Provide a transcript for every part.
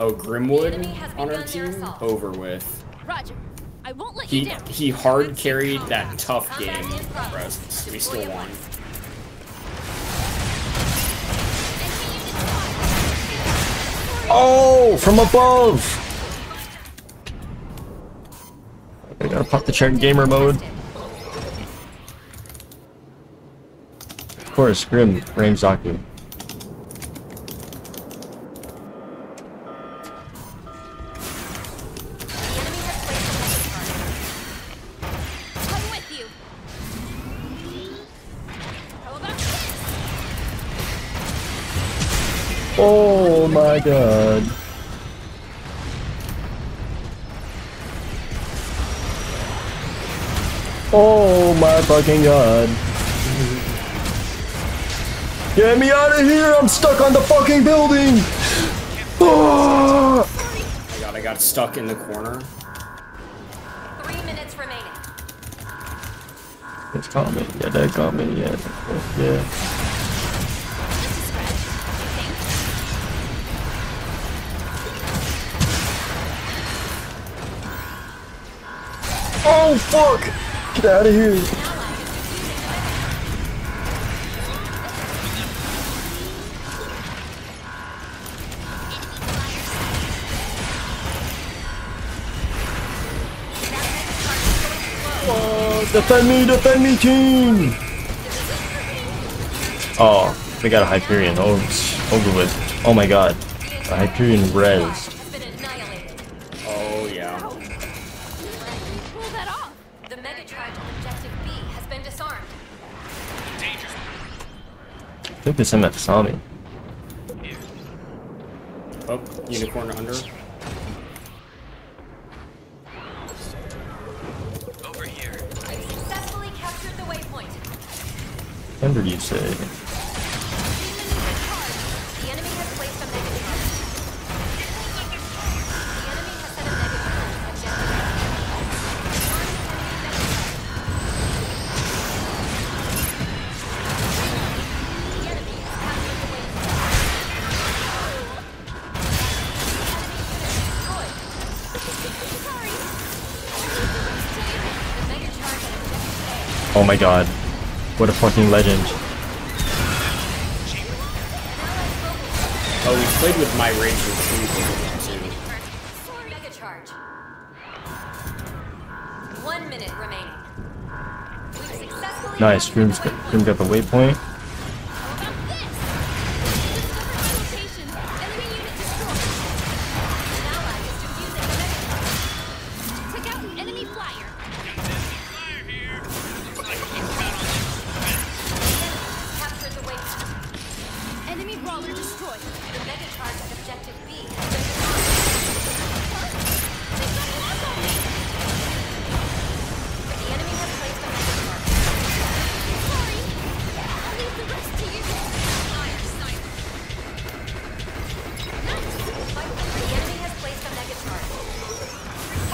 Oh, Grimwood on our team? Over with. Roger. I won't let He you down. he hard carried that tough game for us. So we still won. Oh, from above! I gotta pop the check gamer mode. Of course, Grim, Zaku. Oh my god. Oh my fucking god. Get me out of here! I'm stuck on the fucking building! Ah! Oh my god, I got stuck in the corner. Three minutes remaining. It's me. Yeah, that got me. Yeah. Yeah. Oh fuck! Get out of here! Oh, defend me, defend me, team! Oh, we got a Hyperion. Oh, over with. Oh my god. A Hyperion res. I think this at Sami. Oh, unicorn under. Successfully captured the waypoint. When did you say? Oh my god. What a fucking legend. Oh, we played with my ranger too. One minute remaining. We've Nice. Grim's got, Grim got the waypoint.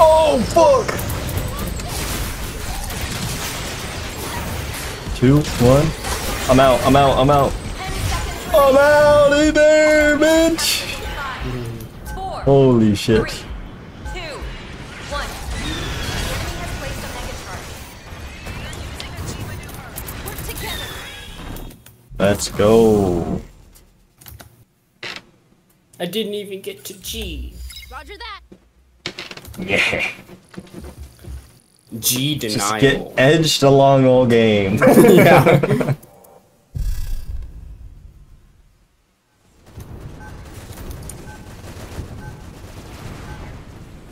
Oh fuck! Two, one. I'm out, I'm out, I'm out. I'm out of there, bitch! Four, Holy shit. three, two, one. The enemy has placed a mega charge. Work together. Let's go. I didn't even get to G. Roger that. Yeah. G Just get edged along all game. yeah.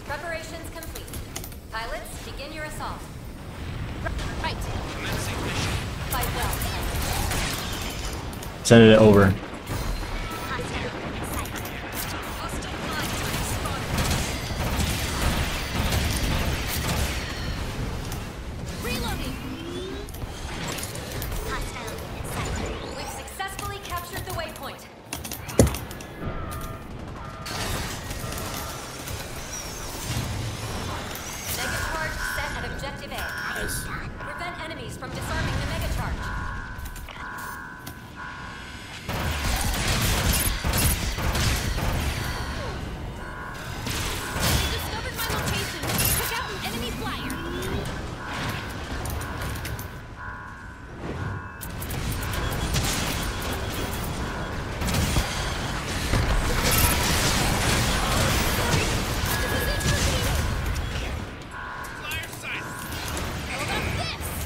Preparations complete. Pilots, begin your assault. Right. Fight well. Send it over. At objective A. Nice. Prevent enemies from disarming the mega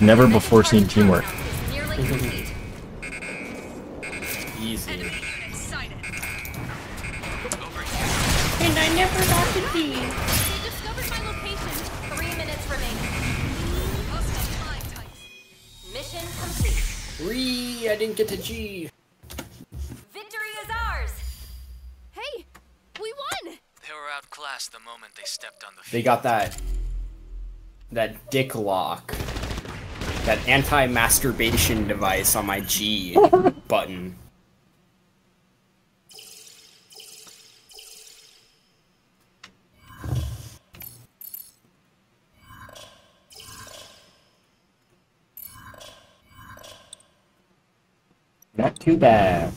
never before seen teamwork. Easy. And I never got the D. They discovered my location. Three minutes remaining. Mission complete. Three. I didn't get to G. Victory is ours. Hey, we won. They were outclassed the moment they stepped on the They got that. That dick lock. That anti-masturbation device on my G button. Not too bad.